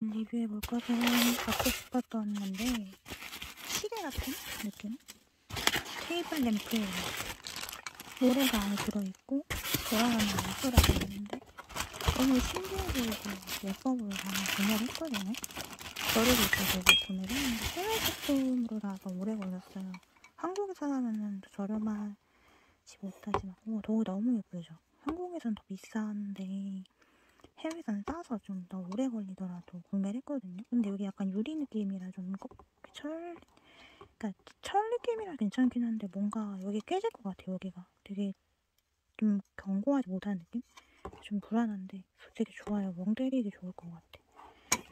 리뷰해볼 것은 갖고 싶었던 건데 시계 같은 느낌? 테이블 램프예요. 모래가 안에 들어있고 돌아가는 램프라고 있는데 너무 신기해 보이고 예뻐 보여서 구매를 했거든요. 저를 입어서 구매를 했는데 해외 제품으로라서 오래 걸렸어요. 한국에서 사면은 더 저렴하지 못하지만 오, 더 너무 예쁘죠? 한국에선 더 비싼데 해외에서는 싸서 좀 더 오래 걸리더라도 구매를 했거든요. 근데 여기 약간 유리 느낌이라 좀꼭 철, 그러니까 철 느낌이라 괜찮긴 한데 뭔가 여기 깨질 것 같아요. 여기가 되게 좀 견고하지 못한 느낌? 좀 불안한데 되게 좋아요. 멍 때리기 좋을 것 같아.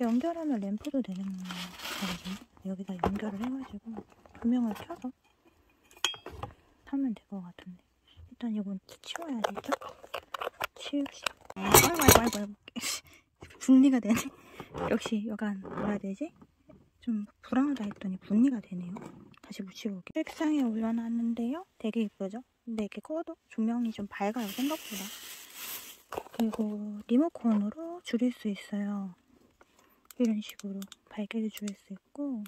연결하면 램프도 되는 거거든요. 여기가 연결을 해가지고 조명을 켜서 하면 될 것 같은데 일단 이건 치워야 되죠? 치웁시다. 아이고 아이고 아이고 아이고 분리가 되네. 역시 약간 뭐라 되지? 좀 불안하다 했더니 분리가 되네요. 다시 붙이고 올게요. 책상에 올려놨는데요. 되게 예쁘죠? 근데 이렇게 꺼도 조명이 좀 밝아요 생각보다. 그리고 리모컨으로 줄일 수 있어요. 이런 식으로 밝게 줄일 수 있고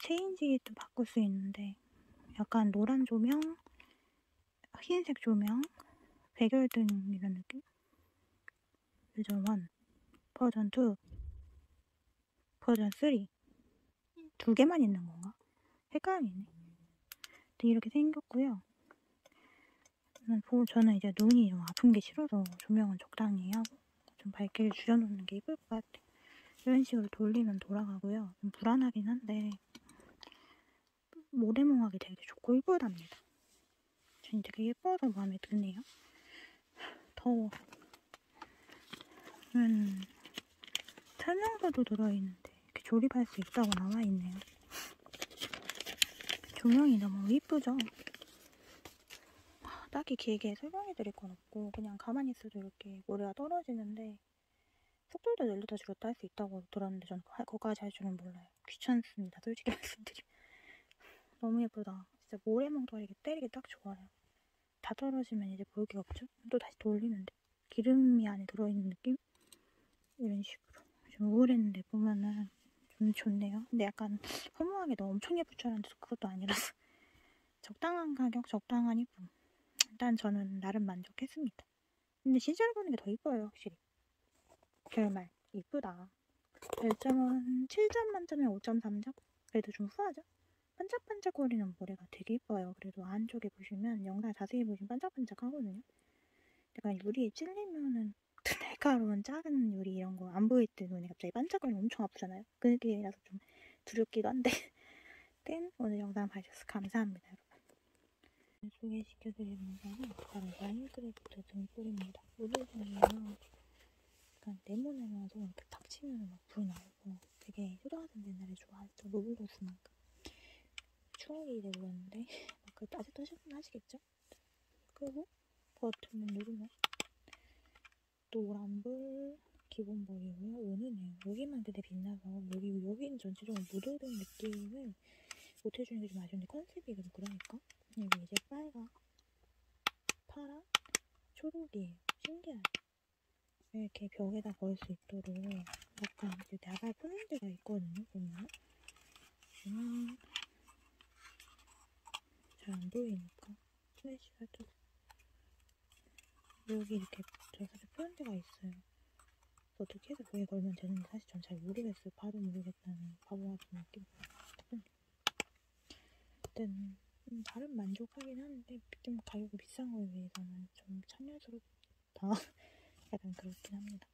체인지도 바꿀 수 있는데 약간 노란 조명, 흰색 조명, 백열등 이런 느낌? 1, 버전 2, 버전 3. 두 개만 있는 건가? 헷갈리네. 근데 이렇게 생겼고요. 저는 이제 눈이 좀 아픈 게 싫어서 조명은 적당히 하고 좀 밝게 줄여놓는 게 이쁠 것 같아요. 이런 식으로 돌리면 돌아가고요. 좀 불안하긴 한데 모래몽하게 되게 좋고 이쁘답니다. 전 되게 예뻐서 마음에 드네요. 더워. 음, 설명서도 들어있는데 이렇게 조립할 수 있다고 나와있네요. 조명이 너무 이쁘죠? 딱히 길게 설명해드릴 건 없고 그냥 가만히 있어도 이렇게 모래가 떨어지는데 속도도 늘렸다 줄였다 할 수 있다고 들었는데 전 그거까지 할 줄은 몰라요. 귀찮습니다. 솔직히 말씀드리면. 너무 예쁘다. 진짜 모래멍도 이렇게 때리기 딱 좋아요. 다 떨어지면 이제 볼 게 없죠? 또 다시 돌리는데 기름이 안에 들어있는 느낌? 이런 식으로 좀 우울했는데 보면은 좀 좋네요. 근데 약간 허무하게 도 엄청 예쁠 줄 알았는데 그것도 아니라서 적당한 가격, 적당한 이쁨. 일단 저는 나름 만족했습니다. 근데 실제로 보는 게 더 이뻐요, 확실히. 결말 이쁘다. 별점은 7점 만점에 5.3점? 그래도 좀 후하죠? 반짝반짝거리는 모래가 되게 이뻐요. 그래도 안쪽에 보시면 영상 자세히 보시면 반짝반짝 하거든요. 약간 유리에 찔리면은 날카로운 작은 유리 이런 거 안 보일 때 눈이 갑자기 반짝거리면 엄청 아프잖아요. 그게라서 좀 두렵기도 한데 땐 오늘 영상 봐주셔서 감사합니다 여러분. 소개시켜드릴 영상은 바로 마인크래프트 등불입니다. 오늘은요 약간 네모네모해서 이렇게 탁 치면 막 불 나오고 되게 휴대하던 옛날에 좋아했던 로블록스만큼 추억이 돼버렸는데 그 아직도 하시겠죠? 그리고 버튼을 누르면 노란불 기본불이고요. 은은해요. 여기만 근데 빛나서 여기 여기는 전체적으로 묻어든 느낌을 못해주는 게 좀 아쉬운데 그래도 그러니까 여기 이제 빨강, 파랑, 초록이에요. 신기하죠? 이렇게 벽에다 걸 수 있도록 약간 이제 나갈 포인트가 있거든요. 보면 음, 잘안 보이니까 플래시가 좀 여기 이렇게 저 사실 포인트가 있어요. 어떻게 해서 거기에 걸면 되는지 사실 전 잘 모르겠어요. 바로 모르겠다는 바보 같은 느낌. 일단 음, 다른 만족하긴 하는데 좀 가격이 비싼 거에 비해서는 좀 참여스럽다. 약간 그렇긴 합니다.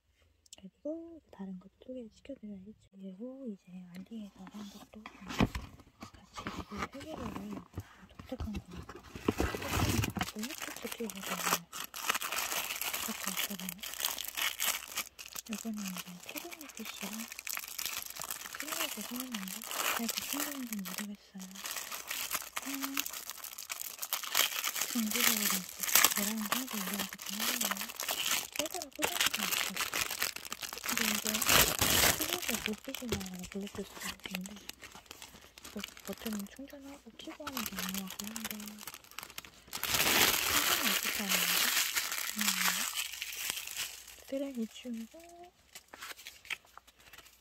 그리고 다른 것도 소개시켜드려야겠죠. 그리고 이제 알리에서 한 것도 같이 리뷰 해결을 독특한 거니까 너무 독특해서 이렇게 있거든요. 이거는 이제 태블릿 PC랑 클라우드 사용하는데 잘 붙인다는지 모르겠어요. 음, 정기적으로 이렇게 계란을 하고 이래가지고 하거든요. 세대로 꽂아주고 있어. 근데 이게 TV에 못 쓰시나요? 블루투스 같은데 그 버튼 충전하고 키고 하는 게 같긴 한데 충전은 어떻게 하는 거지? 음. 쓰레기 치우고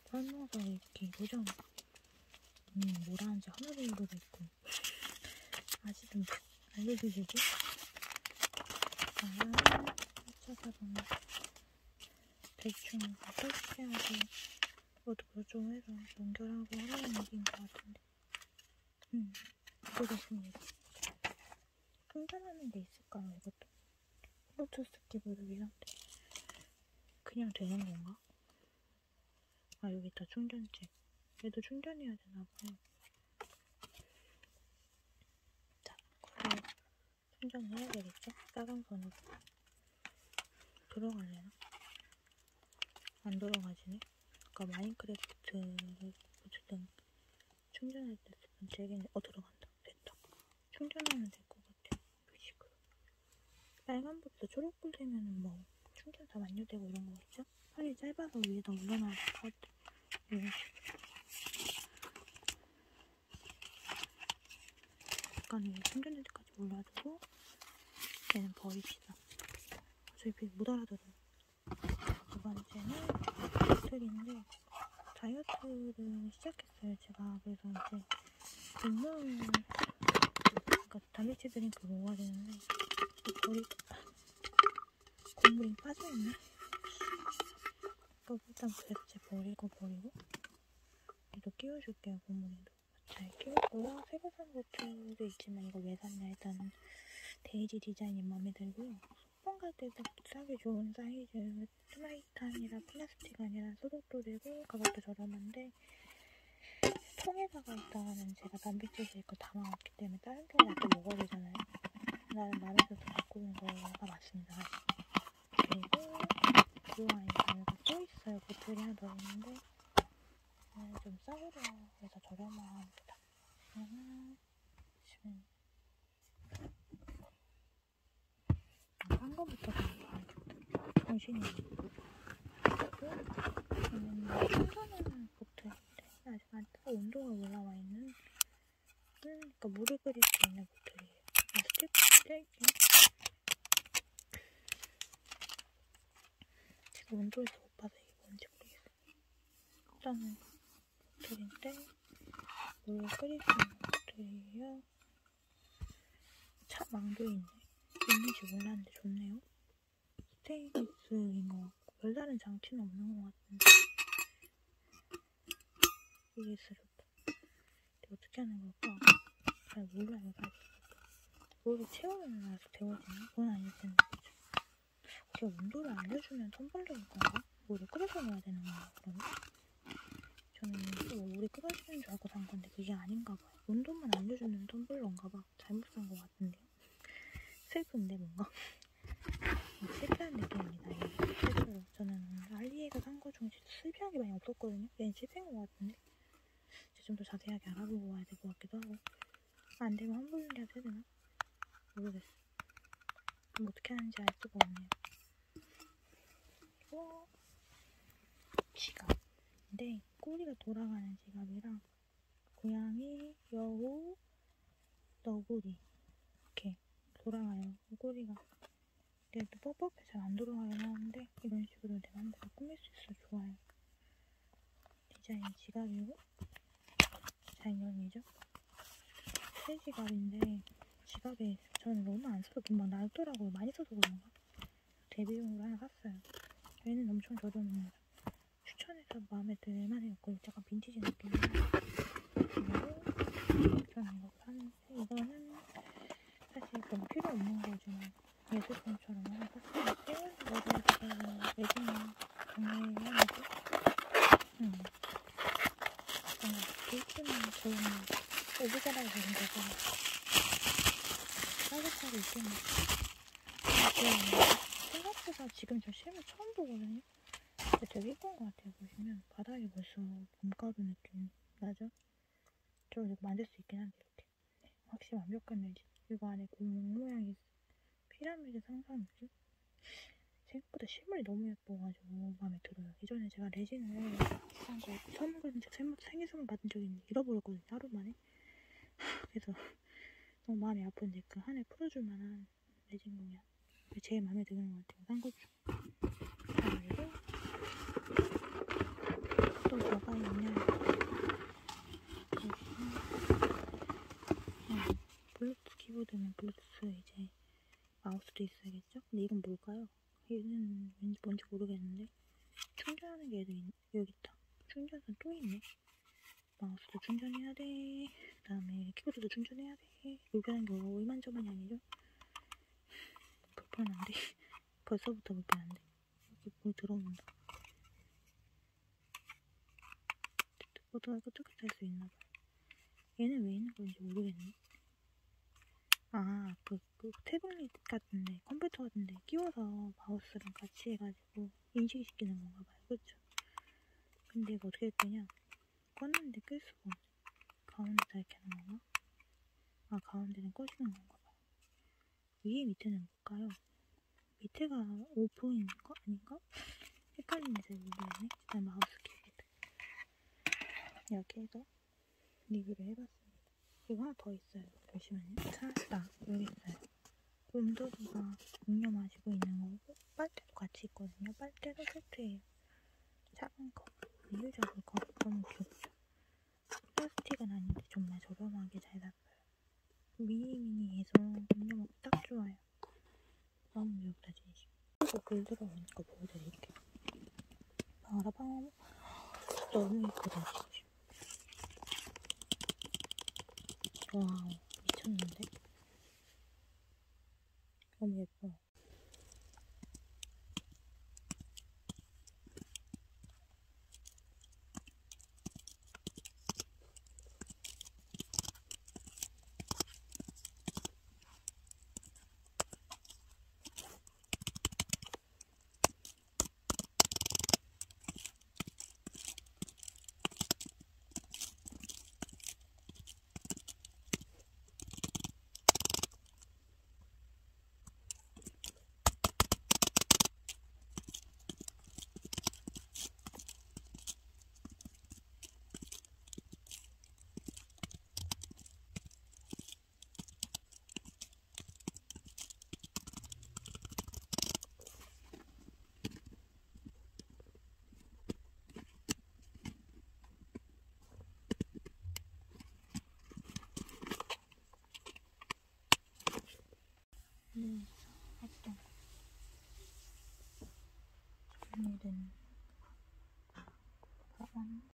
설명서 이렇게 요즘 음, 뭐라 하는지 하나도 모르겠고 아시든 알려주시고. 아, 찾아보면 대충 하고 어떻게 좀 해서 연결하고 하라는 얘기인 것 같은데. 음, 모르겠습니다. 충전하는 게 있을까요 이것도? 블루투스 키보드긴 한데 그냥 되는 건가? 아 여기 있다. 충전잭 얘도 충전해야 되나봐요 자 그걸 충전을 해야 되겠죠? 작은 손으로. 들어갈래나? 안 들어가지네? 아까 마인크래프트를 어쨌든 충전할 때 쓰던 잭인데 어 들어간다. 됐다. 충전하면 될 것 같아. 이 식으로. 빨간불부터 초록불 되면은 뭐 충전 다 완료되고 이런 거겠죠? 팔이 짧아서 위에다 올려놔야 될 것 같아. 이런 식으로. 약간 충전될 때까지 올려주고 얘는 버립시다 어차피 못 알아들어요. 두 번째는 배터리인데 다이어트를 시작했어요 제가. 그래서 이제 분명 그러니까 단백질 드링크 먹어야 되는데 이 버리 국물이 빠져있네. 일단 그래서 버리고 버리고 얘도 끼워줄게요 국물에도. 잘 끼웠고요. 새로 산 것도 있지만 이거 왜 샀냐 일단 데이지 디자인이 마음에 들고요. 소풍 갈 때도 싸기 좋은 사이즈 트라이탄이라 플라스틱 아니라 소독도 되고 가격도 저렴한데 통에다가 일단은 제가 단백질 쉐이크 담아왔기 때문에 다른 통에 또 먹어야 되잖아요. 나는 들어서 갖고 온 거가 맞습니다. 그리고 그 안에 또 있어요. Bottle이 하나 더 있는데 얘는 좀 싸구려 해서 저렴합니다. 그러면 지금 한 거부터 없고. 저는 충전하는 보틀인데, 아직 안 뜨고 온도가 올라와 있는, 그러니까 물을 끓일 수 있는 보틀이에요. 아, 스티커 떼기. 지금 온도에서 못 봐서 이게 뭔지 모르겠어요. 일단은 보틀인데, 물을 끓일 수 있는 보틀이에요. 차 망도 있네. 있는지 몰랐는데 좋네요. 스테인리스인 것 같고 별다른 장치는 없는 것 같은데 좋다. 근데 어떻게 하는 걸까? 잘 몰라요 사실. 뭐를 채우면 나서 데워지나? 그건 아닐 텐데? 혹시 온도를 알려주면 텀블러인 건가? 물을 끓여서 넣어야 되는 건가 그러면? 저는 또 물이 끓여지는 줄 알고 산 건데 그게 아닌가 봐요. 온도만 알려주는 텀블러인가 봐. 잘못 산 것 같은데요. 슬픈데 뭔가 실패한 느낌입니다. 실제로 저는 알리에서 산거 중에 실패한 게 많이 없었거든요. 얘는 실패인 것 같은데 좀 더 자세하게 알아보고 와야 될 것 같기도 하고 안 되면 환불이라도 해야 되나? 모르겠어. 뭐 어떻게 하는지 알 수가 없네요. 어? 지갑. 근데 꼬리가 돌아가는 지갑이랑 고양이, 여우, 너구리 이렇게 돌아가요. 꼬리가. 근데 또 뻑뻑해 잘 안 돌아가긴 하는데 이런 식으로 내 맘대로 꾸밀 수 있어 좋아요. 디자인 지갑이고 자인형이죠. 새 지갑인데 지갑에 저는 너무 안 써서 금방 낡더라고요. 많이 써서 그런가? 데뷔용으로 하나 샀어요. 얘는 엄청 저렴합니다. 추천해서 마음에 들만 해요. 그 약간 빈티지 느낌이에요. 그리고 이거는 필요 없는 거지만 예술품처럼 하나 샀어요. 세월이 어디에서 외국인 정리해야지. 응. 약간 데이트는 좋은 오브자라고 보는 거고 따뜻하게 있겠네. 생각보다 지금 저 실물 처음 보거든요. 근데 되게 예쁜 것 같아요. 보시면 바닥에 벌써 봄가루 느낌 나죠? 저 이거 만들 수 있긴 한데 이렇게 네, 확실히 완벽한 레진 이거 안에 공 모양이 피라미드 상상 느낌? 생각보다 실물이 너무 예뻐가지고 마음에 들어요. 예전에 제가 레진을 산거 선물 받은 적 생일 선물 받은 적이 있는데 잃어버렸거든요. 하루 만에. 그래서 너무 마음이 아픈데 그 한 해 풀어줄 만한 레진 공연 제일 마음에 드는 것 같아요. 산것 중. 그리고 또 뭐가 마우스도 있어야겠죠? 근데 이건 뭘까요? 얘는 왠지 뭔지 모르겠는데 충전하는 게 있, 여기 있다. 충전은 또 있네. 마우스도 충전해야 돼. 그 다음에 키보드도 충전해야 돼. 불편한 게 이만저만이 아니죠? 불편한데? 벌써부터 불편한데? 여기 물 들어온다. 키보드가 끄적할 수 있나봐. 얘는 왜 있는 건지 모르겠네. 아, 그, 그 태블릿 같은데, 컴퓨터 같은데 끼워서 마우스랑 같이 해가지고 인식시키는 건가 봐요. 그쵸? 근데 이거 어떻게 되냐? 껐는데 끌 수가 없네. 가운데다 이렇게 하는 건가? 아, 가운데는 꺼지는 건가 봐요. 위에 밑에는 뭘까요? 밑에가 오프인가? 아닌가? 헷갈리네, 잘 모르겠네. 일단 마우스 키보드. 이렇게 해서 리뷰를 해봤습니다. 그리고 하나 더 있어요. 잠시만요. 찾았다. 여기 있어요. 롬도그가 음료 마시고 있는 거고 빨대도 같이 있거든요. 빨대도 세트예요. 작은 거. 리유저블 거. 너무 귀엽죠. 플라스틱은 아닌데 정말 저렴하게 잘 샀어요. 미니미니에서 음료 먹기 딱 좋아요. 너무 귀엽다 진심. 이거 글 들어오니까 보여드릴게요. 바라밤. 너무 예쁘다 진심. 와우 미쳤는데? 너무 예뻐요. 네, 했던 정리된 가방